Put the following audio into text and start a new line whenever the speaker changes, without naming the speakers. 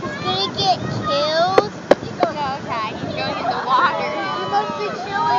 He's gonna get killed. He's
going outside. He's going in the water. He
must be chilling.